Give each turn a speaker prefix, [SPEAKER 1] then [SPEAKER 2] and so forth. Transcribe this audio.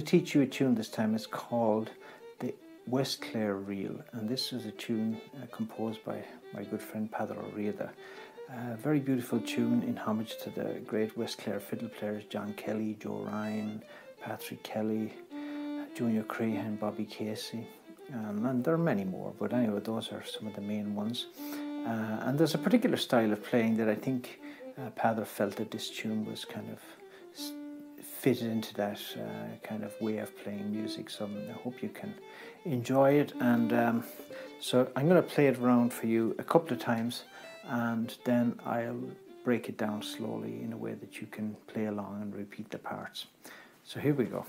[SPEAKER 1] to teach you a tune this time. It's called the West Clare Reel, and this is a tune uh, composed by my good friend Padre Rieda. A very beautiful tune in homage to the great West Clare fiddle players John Kelly, Joe Ryan, Patrick Kelly, Junior Crehan, Bobby Casey, um, and there are many more, but anyway, those are some of the main ones. Uh, and there's a particular style of playing that I think uh, felt that this tune was kind of fitted into that uh, kind of way of playing music. So I hope you can enjoy it. And um, so I'm going to play it around for you a couple of times and then I'll break it down slowly in a way that you can play along and repeat the parts. So here we go.